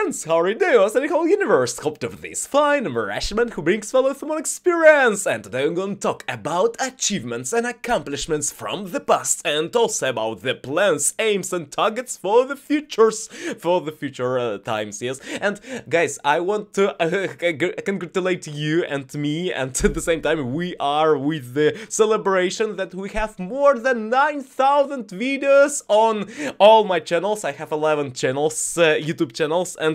friends, how are you doing? the whole universe, hope this fine, I'm who brings fellow human experience, and today I'm gonna talk about achievements and accomplishments from the past, and also about the plans, aims and targets for the futures, for the future uh, times, yes. And guys, I want to uh, congratulate you and me, and at the same time we are with the celebration that we have more than 9,000 videos on all my channels, I have 11 channels, uh, YouTube channels, and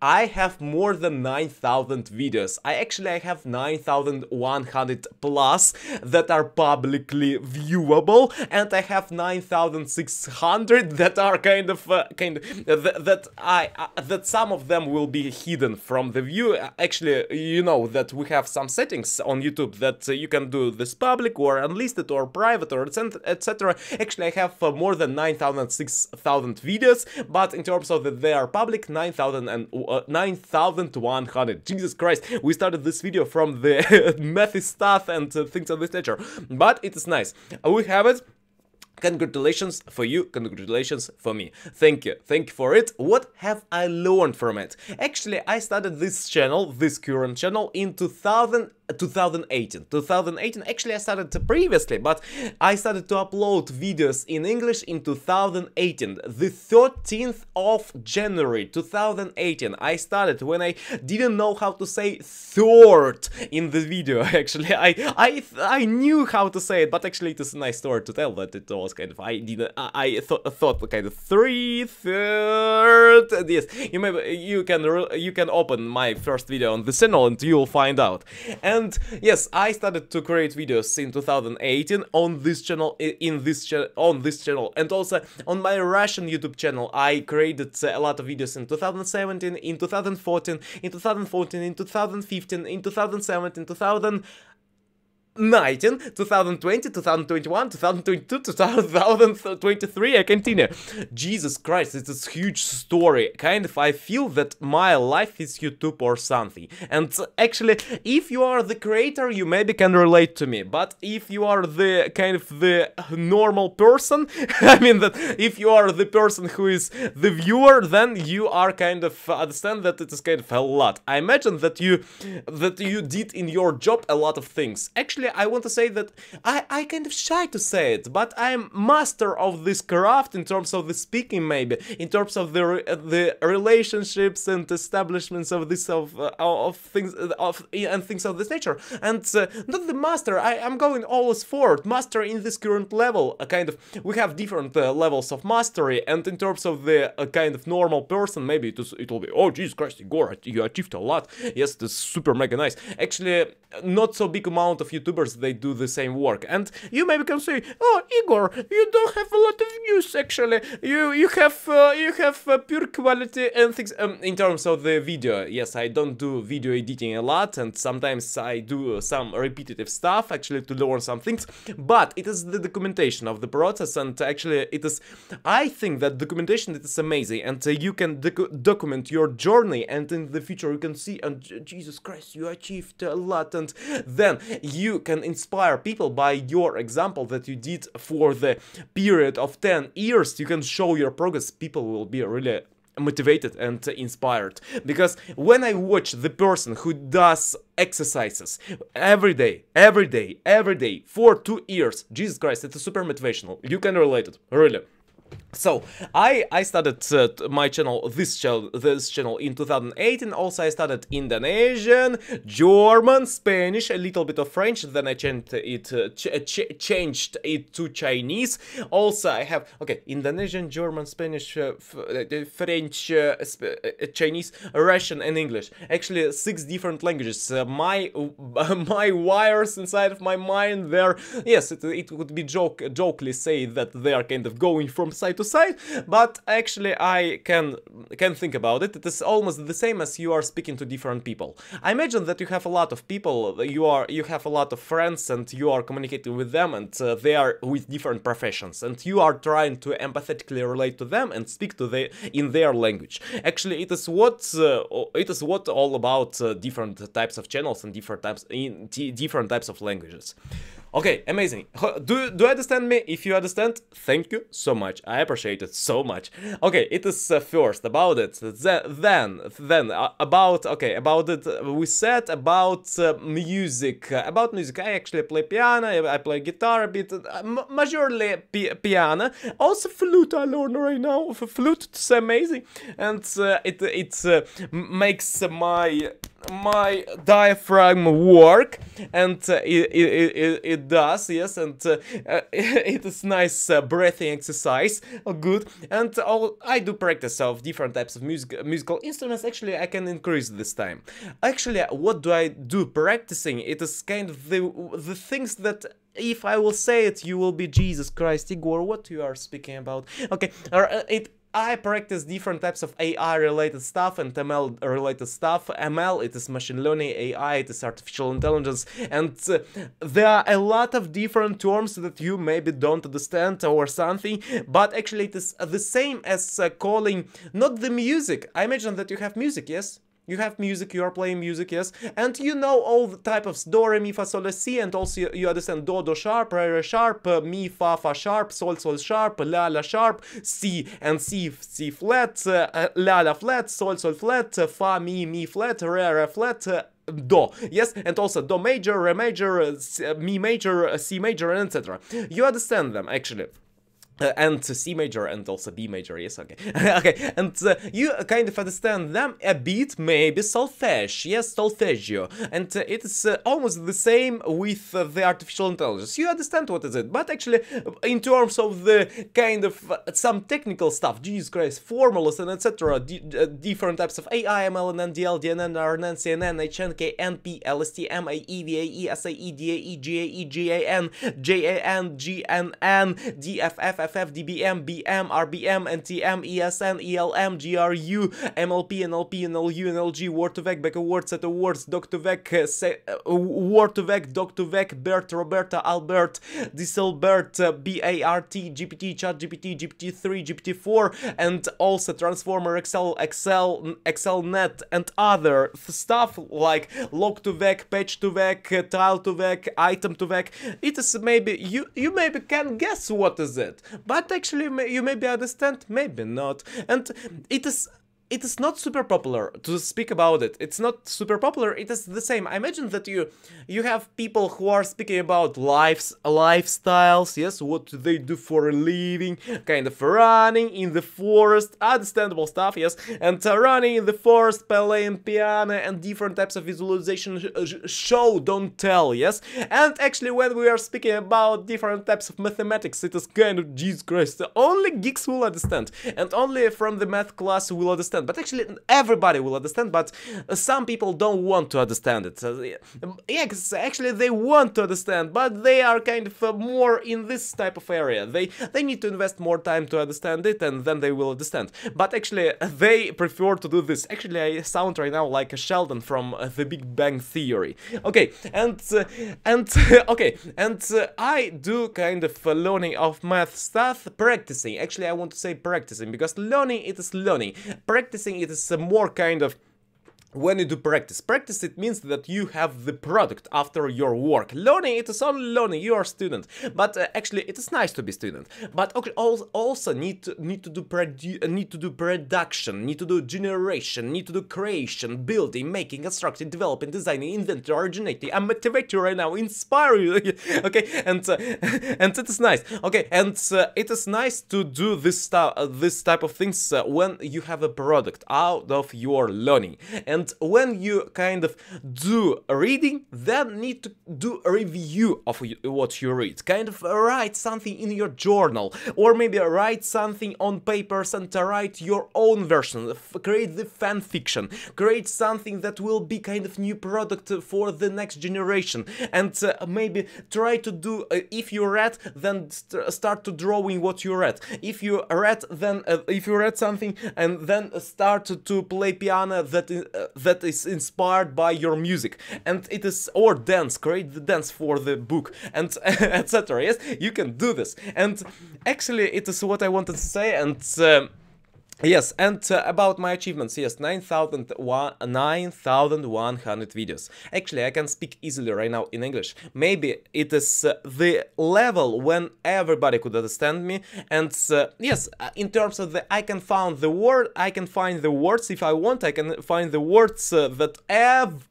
I have more than 9,000 videos. I actually I have 9,100 plus that are publicly viewable, and I have 9,600 that are kind of uh, kind of th that I uh, that some of them will be hidden from the view. Actually, you know that we have some settings on YouTube that you can do this public or unlisted or private or etc. Actually, I have uh, more than 9,000 6,000 videos, but in terms of that they are public, 9,000 and uh, 9,100. Jesus Christ, we started this video from the methy stuff and uh, things of this nature, but it is nice. We have it. Congratulations for you, congratulations for me. Thank you, thank you for it. What have I learned from it? Actually, I started this channel, this current channel, in 2000 2018. 2018, actually I started previously, but I started to upload videos in English in 2018. The 13th of January 2018 I started when I didn't know how to say third in the video, actually. I I I knew how to say it, but actually it is a nice story to tell that it was kind of, I didn't, I, th thought kind of three, third, yes, you may, you can, you can open my first video on the channel and you'll find out. And and yes, I started to create videos in 2018 on this channel, in this on this channel, and also on my Russian YouTube channel. I created uh, a lot of videos in 2017, in 2014, in 2014, in 2015, in 2017, 2000. 19, 2020, 2021, 2022, 2023, I continue. Jesus Christ, it's a huge story. Kind of, I feel that my life is YouTube or something. And actually, if you are the creator, you maybe can relate to me. But if you are the kind of the normal person, I mean that if you are the person who is the viewer, then you are kind of understand that it is kind of a lot. I imagine that you that you did in your job a lot of things. Actually, actually I want to say that I, I kind of shy to say it, but I'm master of this craft in terms of the speaking maybe, in terms of the the relationships and establishments of this of uh, of things of and things of this nature. And uh, not the master, I am going always forward, master in this current level, a kind of we have different uh, levels of mastery, and in terms of the kind of normal person, maybe it, is, it will be oh Jesus Christ, Igor, you achieved a lot. Yes, this super mega nice. Actually, not so big amount of YouTube YouTubers, they do the same work. And you maybe can say, oh, Igor, you don't have a lot of views, actually. You you have uh, you have uh, pure quality and things. Um, in terms of the video, yes, I don't do video editing a lot, and sometimes I do some repetitive stuff, actually, to learn some things. But it is the documentation of the process, and actually, it is. I think that documentation it is amazing, and uh, you can docu document your journey, and in the future you can see, and Jesus Christ, you achieved a lot, and then you can inspire people by your example that you did for the period of 10 years. You can show your progress. People will be really motivated and inspired because when i watch the person who does exercises every day every day every day for two years jesus christ it's super motivational you can relate it really so I I started uh, my channel this channel this channel in 2018 also I started Indonesian German Spanish a little bit of French then I changed it uh, ch ch changed it to Chinese. Also I have okay Indonesian German Spanish uh, uh French uh, uh, Chinese Russian and English. Actually six different languages. My my wires inside of my mind there yes it, it would be joke jokely say that they are kind of going from side to side, but actually I can can think about it. It is almost the same as you are speaking to different people. I imagine that you have a lot of people, you are you have a lot of friends and you are communicating with them and uh, they are with different professions and you are trying to empathetically relate to them and speak to they in their language. Actually, it is what uh, it is what all about uh, different types of channels and different types in different types of languages. Okay, amazing. Do do you understand me? If you understand, thank you so much. I appreciate it so much. Okay, it is uh, first about it. Then then uh, about okay about it. Uh, we said about uh, music. Uh, about music, I actually play piano. I, play guitar a bit. Uh, majorly pi piano. Also flute. I learn right now. Flute is amazing, and it it makes my my diaphragm work and uh, it, it, it, it, does yes and uh, it is nice uh, breathing exercise good and all, I do practice of different types of music musical instruments. Actually I can increase this time. Actually what do I do practicing? It is kind of the the things that if I will say it you will be Jesus Christ Igor what you are speaking about. Okay uh, it I practice different types of AI related stuff and ML related stuff. ML, it is machine learning, AI, it is artificial intelligence, and uh, there are a lot of different terms that you maybe don't understand or something, but actually it is the same as uh, calling not the music. I imagine that you have music, yes? You have music, you are playing music, yes, and you know all the type of do, re, mi, fa, sol, si, and also you understand do, do sharp, re, re sharp, uh, mi, fa, fa sharp, sol, sol sharp, la, la sharp, si, and si, si flat, uh, uh la, la flat, sol, sol flat, uh, fa, mi, mi flat, re, re flat, uh, do yes. And also do major re major uh, mi major c major and etc you understand them actually uh, and C major and also B major, yes, okay. okay, and uh, you kind of understand them a bit, maybe solfege, yes, solfeggio, and uh, it is uh, almost the same with uh, the artificial intelligence. You understand what is it, but actually, in terms of the kind of uh, some technical stuff, Jesus Christ, formulas and etc., different types of AI, ML, NDL, DNN, RNN, CNN, HNK, NP, LST, MAE, VAE, SAE, DAE, GAE, GAN, JAN, GNN, DFF, FF, DBM, BM, RBM, NTM, ESN, ELM, GRU, MLP, NLP, NLU, NLG, Word2Vec, Beck Awards, Set Awards, Doc2Vec, uh, Word2Vec, Doc2Vec, Bert, Roberta, Albert, DistilBERT, uh, BART, GPT, Chat GPT, GPT-3, GPT-4, and also Transformer, XL, XL, XLNet, and other stuff like Log2Vec, Page2Vec, Tile2Vec, Item2Vec. It is maybe, you, you maybe can guess what is it. But actually, you maybe understand, maybe not. And it is it is not super popular to speak about it. It's not super popular. It is the same. I imagine that you you have people who are speaking about lives lifestyles. Yes, what do they do for a living, kind of running in the forest, understandable stuff. Yes, and uh, running in the forest, playing piano, and different types of visualization sh show, don't tell. Yes, and actually, when we are speaking about different types of mathematics, it is kind of Jesus Christ. Only geeks will understand, and only from the math class will understand understand. But actually, everybody will understand, but some people don't want to understand it. yeah, actually they want to understand, but they are kind of uh, more in this type of area. They they need to invest more time to understand it, and then they will understand. But actually, they prefer to do this. Actually, I sound right now like a Sheldon from uh, The Big Bang Theory. Okay, and uh, and okay, and uh, I do kind of uh, learning of math stuff, practicing. Actually, I want to say practicing because learning it is learning. Practicing practicing it is a more kind of when you do practice. Practice it means that you have the product after your work. Learning it is only learning. You are student, but uh, actually it is nice to be student. But okay, also need to need to do produ need to do production, need to do generation, need to do creation, building, making, constructing, developing, designing, inventing, originating. I motivate you right now, inspire you. okay, and uh, and it is nice. Okay, and uh, it is nice to do this uh, this type of things uh, when you have a product out of your learning and and when you kind of do reading, then need to do a review of what you read. Kind of write something in your journal, or maybe write something on papers and write your own version. Create the fan fiction. Create something that will be kind of new product for the next generation. And uh, maybe try to do, uh, if you read, then st start to drawing what you read. If you read, then uh, if you read something and then start to play piano that uh, that is inspired by your music. And it is or dance create the dance for the book and etc yes you can do this. And actually it is what i wanted to say and uh, Yes, and uh, about my achievements, yes, 9,100 videos. Actually, I can speak easily right now in English. Maybe it is uh, the level when everybody could understand me. And uh, yes, uh, in terms of the, I can find the word, I can find the words if I want. I can find the words uh, that ev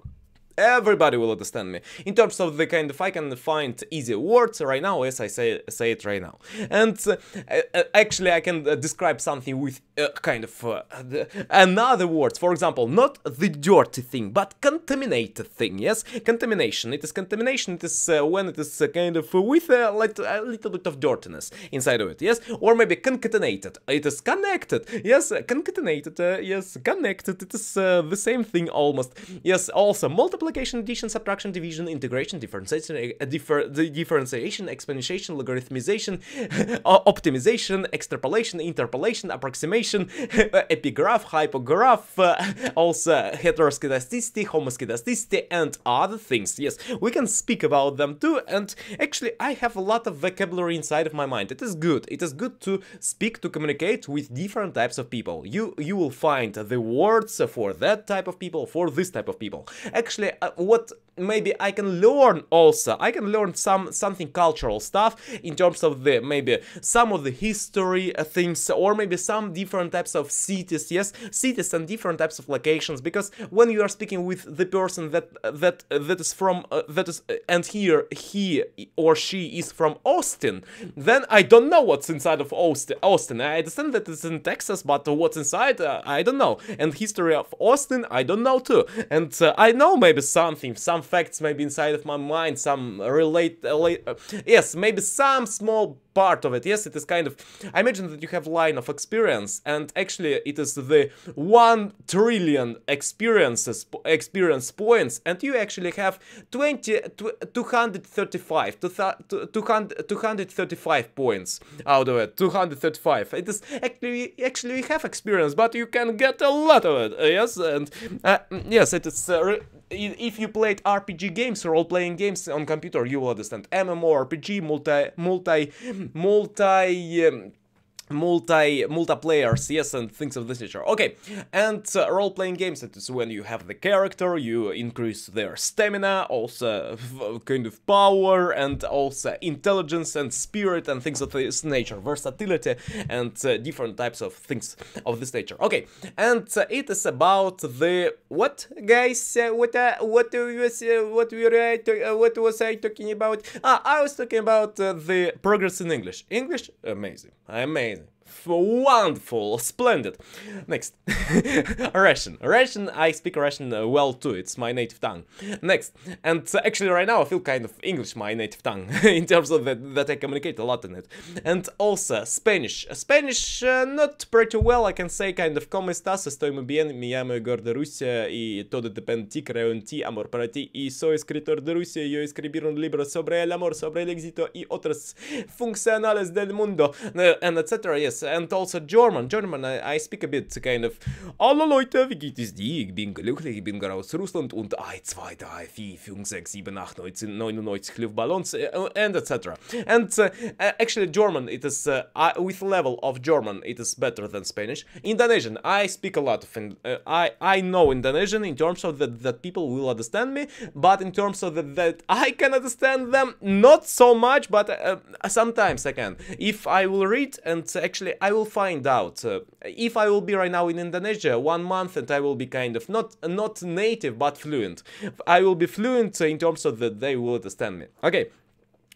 everybody will understand me. In terms of the kind of I can find easy words right now as I say say it right now. And uh, uh, actually I can uh, describe something with uh, kind of uh, another words. For example not the dirty thing but contaminated thing yes? Contamination. It is contamination. It is uh, when it is kind of with a, a little bit of dirtiness inside of it yes? Or maybe concatenated. It is connected. Yes concatenated yes connected. It is the same thing almost. Yes also multiple multiplication, addition, subtraction, division, integration, differentiation, uh, differ, differentiation, exponentiation, logarithmization, optimization, extrapolation, interpolation, approximation, epigraph, hypograph, uh, also heteroskedasticity, homoskedasticity, and other things. Yes, we can speak about them too, and actually I have a lot of vocabulary inside of my mind. It is good. It is good to speak, to communicate with different types of people. You, you will find the words for that type of people, for this type of people. Actually, uh, what maybe I can learn also. I can learn some something cultural stuff in terms of the maybe some of the history uh, things or maybe some different types of cities. Yes, cities and different types of locations because when you are speaking with the person that that that is from uh, that is uh, and here he or she is from Austin, then I don't know what's inside of Austin. Austin. I understand that it's in Texas, but what's inside uh, I don't know. And history of Austin I don't know too. And uh, I know maybe something some facts maybe inside of my mind, some relate, uh, uh, yes, maybe some small part of it. Yes, it is kind of, I imagine that you have line of experience and actually it is the 1 trillion experiences, experience points and you actually have 20, 235, 200, 235 points out of it, 235. It is actually, actually you have experience, but you can get a lot of it, yes, and uh, yes, it is, uh, if you played RPG games, role-playing games on computer, you will understand. MMORPG, multi, multi, multi... Um, multi multiplayers yes and things of this nature. Okay and uh, role-playing games that is when you have the character you increase their stamina also kind of power and also intelligence and spirit and things of this nature versatility and uh, different types of things of this nature. Okay and uh, it is about the what guys? Uh, what uh, what was uh, what we were what was I talking about? Ah I was talking about the progress in English. English? Amazing. Amazing together wonderful, splendid. Next, Russian. Russian, I speak Russian uh, well too, it's my native tongue. Next, and uh, actually right now I feel kind of English my native tongue, in terms of that, that I communicate a lot in it. And also Spanish. Spanish uh, not pretty well, I can say kind of como estás, estoy muy bien, me llamo Igor de Rusia y todo depende de ti, creo en ti, amor para ti y soy escritor de Rusia, yo escribí un libro sobre el amor, sobre el éxito y otras funcionales del mundo, uh, and etc. Yes, and also German. German, I, I speak a bit kind of Hallo Leute, wie geht es dir? Ich bin glücklich, ich bin gerade aus Russland und 1, 2, 3, 4, 5, 6, 7, 8, 19, 99 Luftballons and etc. And uh, actually German, it is uh, with level of German, it is better than Spanish. Indonesian, I speak a lot of, uh, I, I know Indonesian in terms of that, that people will understand me, but in terms of that, that I can understand them, not so much, but uh, sometimes I can. If I will read and actually I will find out. Uh, if I will be right now in Indonesia one month and I will be kind of not not native but fluent. I will be fluent in terms of that they will understand me. Okay,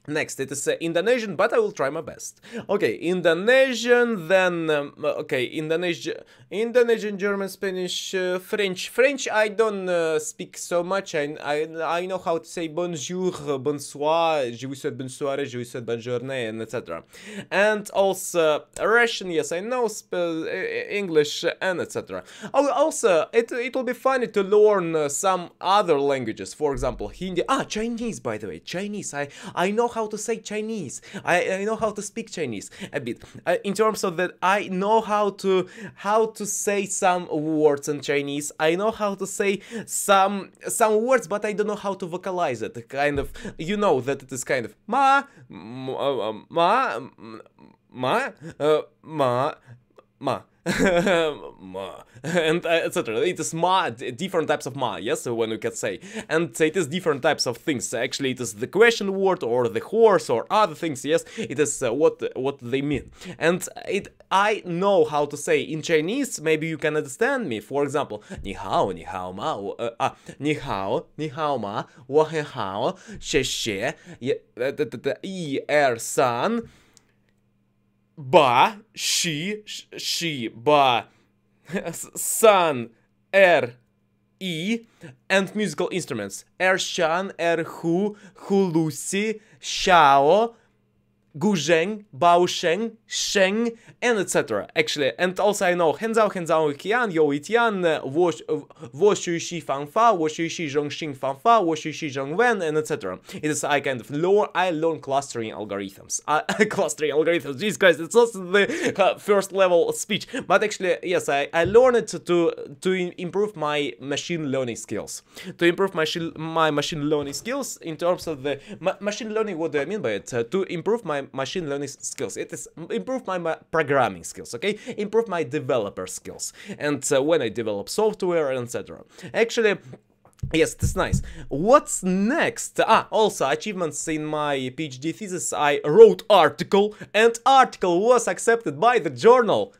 Next, it is uh, Indonesian, but I will try my best. Okay, Indonesian, then, um, okay, Indonesia, Indonesian, German, Spanish, uh, French. French, I don't uh, speak so much. I, I, I know how to say bonjour, bonsoir, je vous souhaite bonne soirée, je vous souhaite bonne journée, and etc. And also Russian, yes, I know uh, English, and etc. Oh, also, it, it will be funny to learn uh, some other languages. For example, Hindi. Ah, Chinese, by the way, Chinese. I, I know how to say Chinese. I, I know how to speak Chinese a bit. Uh, in terms of that, I know how to how to say some words in Chinese. I know how to say some some words, but I don't know how to vocalize it. Kind of, you know that it is kind of ma ma ma ma uh, ma ma. ma. And uh, etc it is ma different types of ma yes when you can say. And it is different types of things. Actually it is the question word or the horse or other things yes. It is uh, what what they mean. And it i know how to say in chinese maybe you can understand me. For example ni hao ni hao ma uh, ah ni hao ni hao ma wo hao xie xie yi er san ba, she, she, ba, san, er, e, and musical instruments. Er shan, er hu, hu hulusi, shao, Guzheng, Baosheng, Sheng, and etc. Actually, and also I know Henzhao, Henzhao, Qian, You Itian, Wo Shui Shi Fang Fa, Wo Shui Shi Zhong Xing Fang Fa, Wo Shui Shi Zhong Wen, and etc. It is I kind of learn, I learn clustering algorithms. Uh, clustering algorithms, Jesus Christ, it's also the uh, first level speech. But actually, yes, I, I learned it to, to improve my machine learning skills. To improve my, my machine learning skills in terms of the ma machine learning, what do I mean by it? Uh, to improve my machine learning skills. It is improve my, programming skills, okay? Improve my developer skills. And uh, when I develop software, etc. Actually, Yes, that's nice. What's next? Ah, also achievements in my PhD thesis. I wrote article and article was accepted by the journal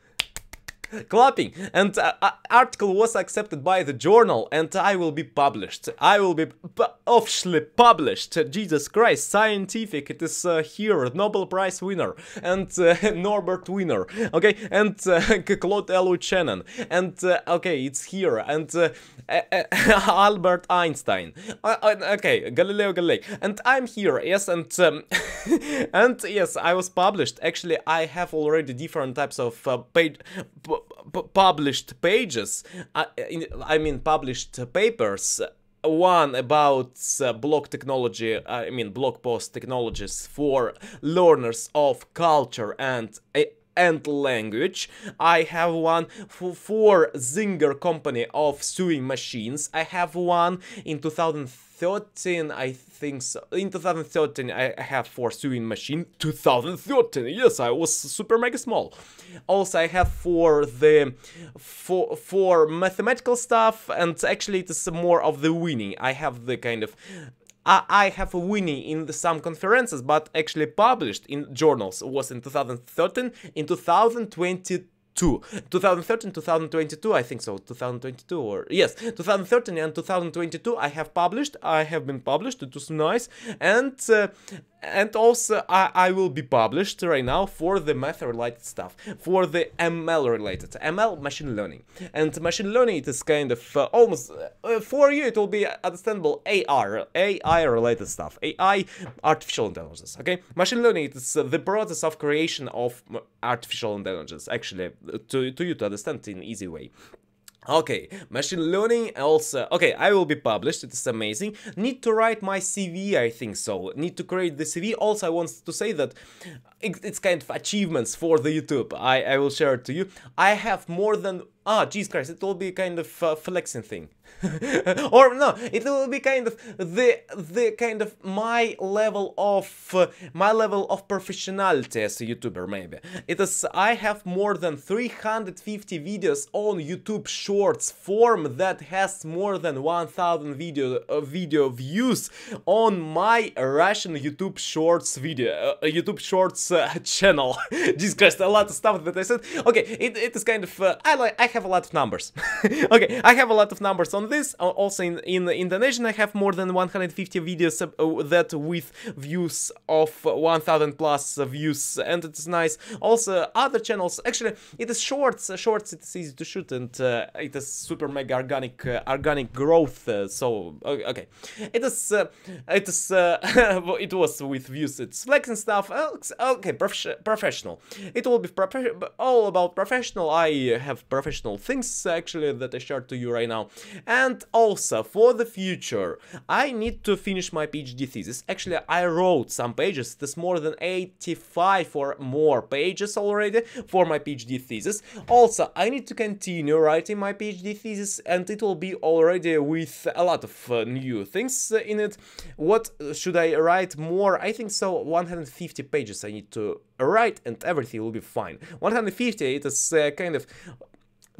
clapping. And uh, article was accepted by the journal and I will be published. I will be officially published. Jesus Christ scientific. It is uh, here. Nobel Prize winner. And uh, Norbert Wiener. Okay? And uh, Claude Elwood Shannon and uh, okay it's here. And Albert Einstein. Okay Galileo Galilei. And I'm here yes and um, and yes I was published. Actually I have already different types of page published pages, uh, I, I mean published papers, one about uh, blog technology, uh, I mean blog post technologies for learners of culture and eh, and language. I have one for Zinger company of sewing machines. I have one in 2013, I think so. In 2013, I have for sewing machine. 2013, yes, I was super mega small. Also, I have for the for for mathematical stuff, and actually it is more of the winning. I have the kind of I have a winning in some conferences, but actually published in journals was in 2013, in 2022 2013 2022 i think so. 2022 or yes. 2013 and 2022 i have published. I have been published. It was nice. And uh, and also I, I will be published right now for the math related stuff for the ml related ml machine learning. And machine learning it is kind of uh, almost uh, for you it will be understandable ar ai related stuff ai artificial intelligence okay? Machine learning it is uh, the process of creation of artificial intelligence actually to, to you to understand in easy way Okay, machine learning also, okay, I will be published, it is amazing. Need to write my CV, I think so. Need to create the CV. Also, I want to say that it's kind of achievements for the YouTube. I, I will share it to you. I have more than ah, Jesus Christ, it will be kind of uh, flexing thing. or no, it will be kind of the the kind of my level of uh, my level of professionality as a YouTuber maybe. It is I have more than 350 videos on YouTube Shorts form that has more than 1000 video uh, video views on my Russian YouTube Shorts video uh, YouTube Shorts uh, channel. Christ, a lot of stuff that I said. Okay, it, it is kind of uh, I like I have a lot of numbers. okay, I have a lot of numbers on this. Also in, in Indonesian I have more than 150 videos uh, that with views of 1000 plus views and it's nice. Also other channels, actually it is shorts, shorts it's easy to shoot and uh, it is super mega organic uh, organic growth uh, so okay. It is uh, it is uh, it was with views it's flex and stuff. Okay, prof professional. It will be all about professional. I have professional things actually that I shared to you right now. And also for the future, I need to finish my PhD thesis. Actually, I wrote some pages. There's more than 85 or more pages already for my PhD thesis. Also, I need to continue writing my PhD thesis and it will be already with a lot of uh, new things in it. What should I write more? I think so 150 pages I need to write and everything will be fine. 150 it is uh, kind of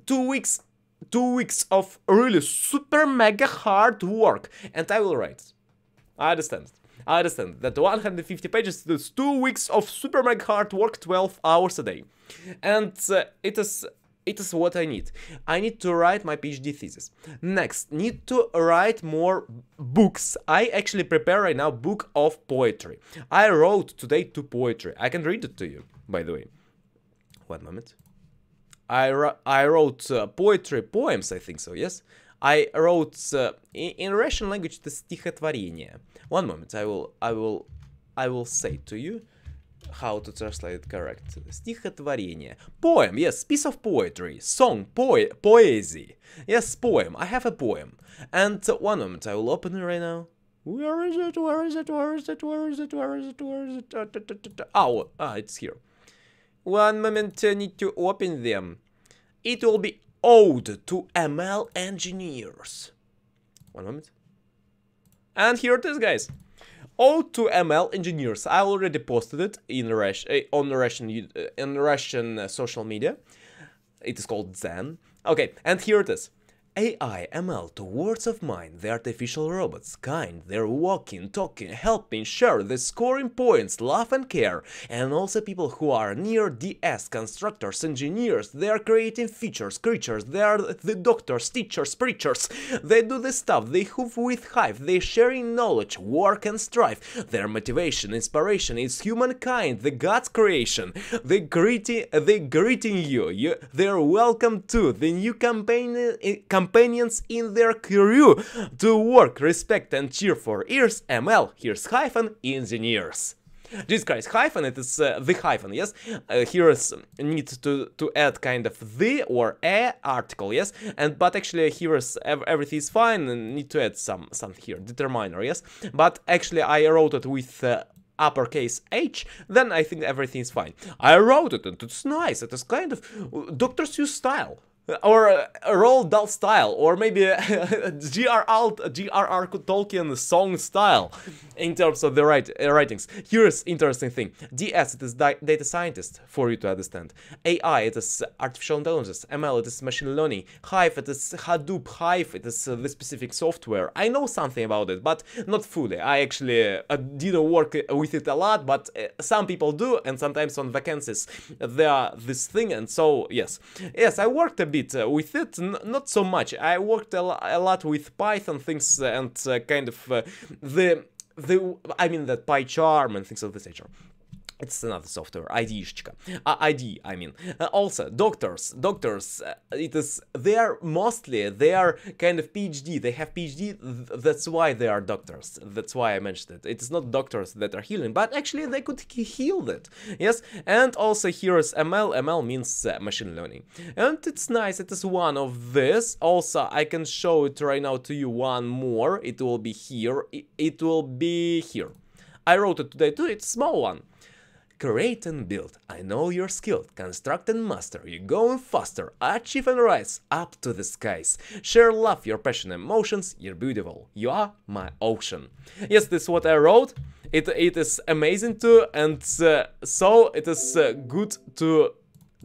two weeks two weeks of really super mega hard work and I will write. I understand. I understand that 150 pages is two weeks of super mega hard work, 12 hours a day. And uh, it is it is what I need. I need to write my PhD thesis. Next, need to write more books. I actually prepare right now book of poetry. I wrote today two poetry. I can read it to you, by the way. One moment. I, I wrote uh, poetry, poems, I think so, yes? I wrote uh, in, in Russian language the стихотворение. One moment, I will, I will, I will say to you how to translate it correct. Стихотворение. Poem, yes, piece of poetry. Song, poe poesy. Yes, poem. I have a poem. And uh, one moment, I will open it right now. Where is it? Where is it? Where is it? Where is it? Where is it? Where is it? Oh, ah, it's here. One moment, I need to open them. It will be ode to ML engineers. One moment. And here it is, guys. Ode to ML engineers. I already posted it in Rush, uh, on Russian uh, in Russian uh, social media. It is called Zen. Okay, and here it is. AI, ML, to words of mind, the artificial robots, kind, they're walking, talking, helping, share, the scoring points, love and care, and also people who are near DS, constructors, engineers, they are creating features, creatures, they are the doctors, teachers, preachers, they do the stuff, they move with hive, they sharing knowledge, work and strive, their motivation, inspiration is humankind, the God's creation, they greeting, they greeting you, you they're welcome to the new campaign, campaign companions in their crew to work, respect and cheer for ears ML, here's hyphen, engineers. Jesus Christ, hyphen, it is uh, the hyphen, yes? Uh, here is need to, to add kind of the or a article, yes? And but actually here is ev everything is fine and need to add some something here, determiner, yes? But actually I wrote it with uh, uppercase H, then I think everything is fine. I wrote it and it's nice, it is kind of uh, Dr. Seuss style or a Roald Dahl style, or maybe G.R.R. G.R.R. Tolkien song style in terms of the write, uh, writings. Here's interesting thing. DS it is data scientist for you to understand. AI it is artificial intelligence. ML it is machine learning. Hive it is Hadoop. Hive it is uh, the specific software. I know something about it, but not fully. I actually uh, didn't work with it a lot, but uh, some people do, and sometimes on vacancies there are this thing, and so yes, yes, I worked a bit uh, with it, N not so much. I worked a, lot with Python things and uh, kind of uh, the the I mean that PyCharm and things of this nature. It's another software, ID-шечка. Uh, ID, I mean. Uh, also, doctors, doctors, uh, it is, they are mostly, they are kind of PhD, they have PhD, th that's why they are doctors, that's why I mentioned it. It is not doctors that are healing, but actually they could heal it, yes? And also here is ML, ML means uh, machine learning. And it's nice, it is one of this, also I can show it right now to you one more, it will be here, it, it will be here. I wrote it today too, it's small one. Create and build. I know you're skilled. Construct and master. You're going faster. Achieve and rise up to the skies. Share love, your passion, emotions. You're beautiful. You are my ocean. Yes, this is what I wrote. It it is amazing too, and uh, so it is uh, good to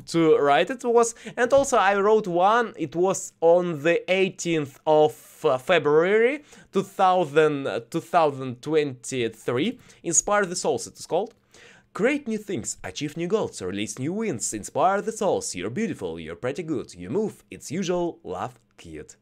to write it was and also I wrote one it was on the 18th of uh, February 2000, 2023 Inspire the Souls it is called Create new things, achieve new goals, release new wins, inspire the souls, you're beautiful, you're pretty good, you move, it's usual, laugh, cute.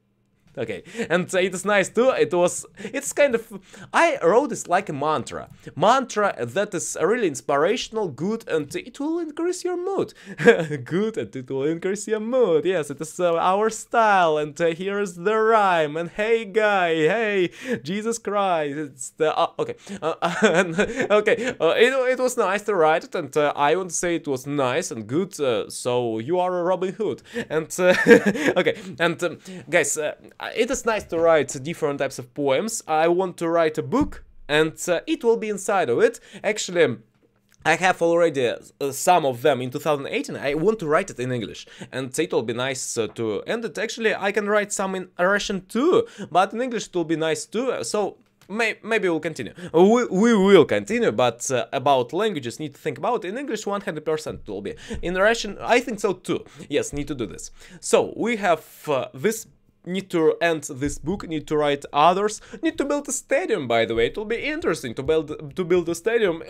Okay, and it is nice too, it was, it's kind of, I wrote this like a mantra. Mantra that is really inspirational, good, and it will increase your mood. good, and it will increase your mood, yes, it is uh, our style, and uh, here's the rhyme, and hey guy, hey, Jesus Christ, it's the, uh, okay, uh, okay, uh, it, it was nice to write it, and uh, I want to say it was nice and good, so you are a Robin Hood, and, okay, and um, guys, it is nice to write different types of poems. I want to write a book and uh, it will be inside of it. Actually, I have already uh, some of them in 2018, I want to write it in English, and it will be nice uh, to end it. Actually, I can write some in Russian too, but in English it will be nice too, so may, maybe we'll continue. We, we will continue, but uh, about languages, need to think about. In English, 100% will be. In Russian, I think so too. Yes, need to do this. So we have uh, this need to end this book, need to write others, need to build a stadium by the way, it will be interesting to build to build a stadium.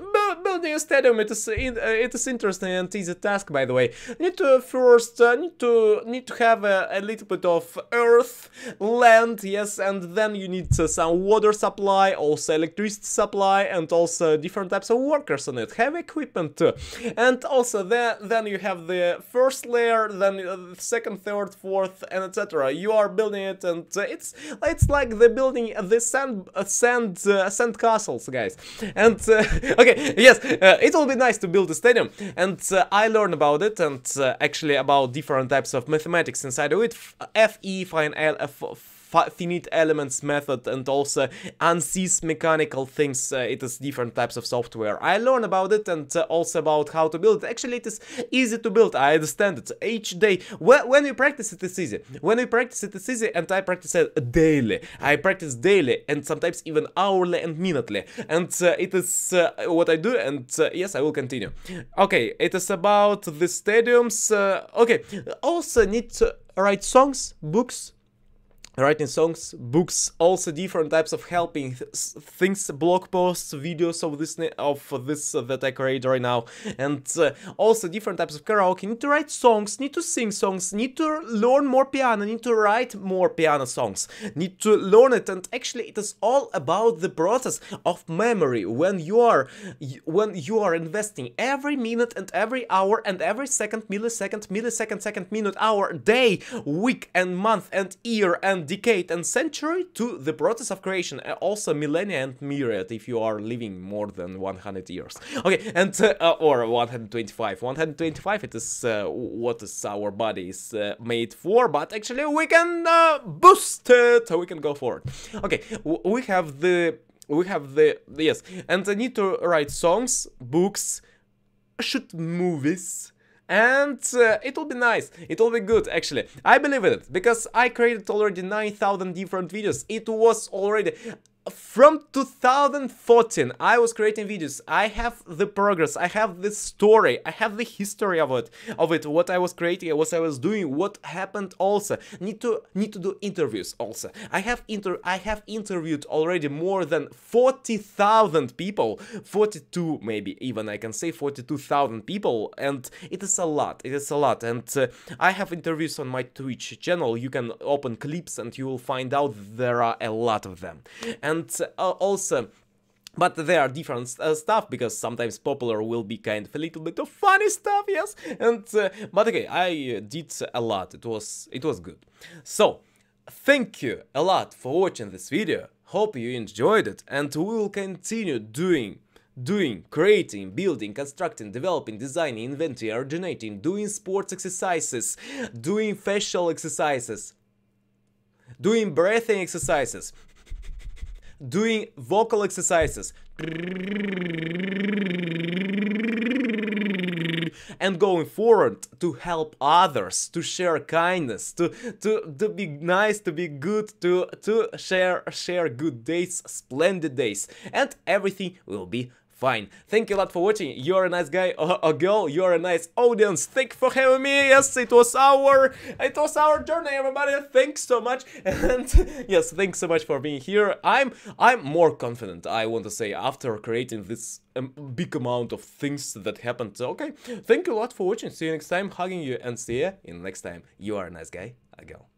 building a stadium it is uh, it is interesting and easy task by the way. Need to first uh, need to need to have a, a, little bit of earth, land, yes, and then you need uh, some water supply, also electricity supply and also different types of workers on it. Have equipment too. And also then then you have the first layer, then uh, second, third, fourth and etc. You are building it, and uh, it's it's like the building the sand uh, sand uh, sand castles, guys. And okay, yes, it will be nice to build a stadium, and I learned about it, and actually about different types of mathematics inside of it. Fe, fine, L, F, finite elements method and also ANSYS mechanical things. Uh, it is different types of software. I learn about it and uh, also about how to build it. Actually, it is easy to build. I understand it. Each day, when, you practice it, it's easy. When you practice it, it's easy and I practice it daily. I practice daily and sometimes even hourly and minutely. And uh, it is uh, what I do and uh, yes, I will continue. Okay, it is about the stadiums. Uh, okay, also need to write songs, books, writing songs, books, also different types of helping th things, blog posts, videos of this of this uh, that I create right now, and uh, also different types of karaoke. Need to write songs, need to sing songs, need to learn more piano, need to write more piano songs, need to learn it, and actually it is all about the process of memory. When you are when you are investing every minute and every hour and every second, millisecond, millisecond, second, minute, hour, day, week, and month, and year, and decade and century to the process of creation, and also millennia and myriad if you are living more than 100 years. Okay, and uh, uh or 125. 125 it is uh, what is our body is uh, made for, but actually we can uh, boost it, we can go forward. Okay, we have the we have the yes, and I need to write songs, books, shoot movies and uh, it'll be nice, it'll be good actually. I believe in it, because I created already 9000 different videos, it was already from 2014 I was creating videos. I have the progress. I have the story. I have the history of it of it what I was creating what I was doing what happened also. Need to need to do interviews also. I have inter I have interviewed already more than 40,000 people. 42 maybe even I can say 42,000 people. And it is a lot. It is a lot. And uh, I have interviews on my Twitch channel. You can open clips and you will find out there are a lot of them. And and uh, also but there are different uh, stuff because sometimes popular will be kind of a little bit of funny stuff yes? And uh, but okay i did a lot. It was it was good. So thank you a lot for watching this video. Hope you enjoyed it and we will continue doing doing, creating, building, constructing, developing, designing, inventing, originating, doing sports exercises, doing facial exercises, doing breathing exercises, doing vocal exercises. And going forward to help others to share kindness to to to be nice to be good to to share share good days splendid days. And everything will be fine. Thank you a lot for watching. You're a nice guy or a girl. You're a nice audience. Thank you for having me. Yes, it was our it was our journey, everybody. Thanks so much. And yes, thanks so much for being here. I'm I'm more confident. I want to say after creating this um, big amount of things that happened. Okay, thank you a lot for watching. See you next time. Hugging you and see you in next time. You are a nice guy, a girl.